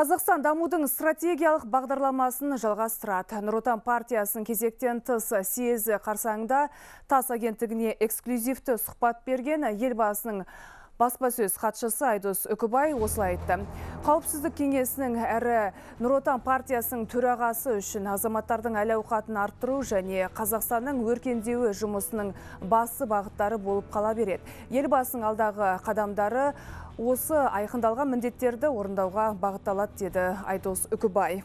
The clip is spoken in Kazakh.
Қазақстан дамудың стратегиялық бағдарламасын жалғастырады. Нұр отан партиясының кезектен тыс съезі қарсаңында тас агенттігіне эксклюзивті сұхбат берген елбасының баспасөз хатшысы Айдос Үкібай осылай айтты. Қауіпсіздік кеңесінің әрі Нұр отан партиясының төрағасы үшін азаматтардың әл ауқатын арттыру және Қазақстанның өркендеуі жұмысының басы бағыттары болып қала береді. Елбасының алдағы қадамдары осы айқындалған міндеттерді орындауға бағытталады деді Айдос Үкібай.